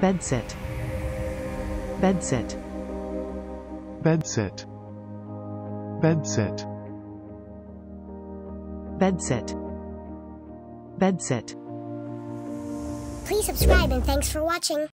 Bedsit. Bedsit. Bedsit. Bedsit. Bedsit. Bedsit. Please subscribe and thanks for watching.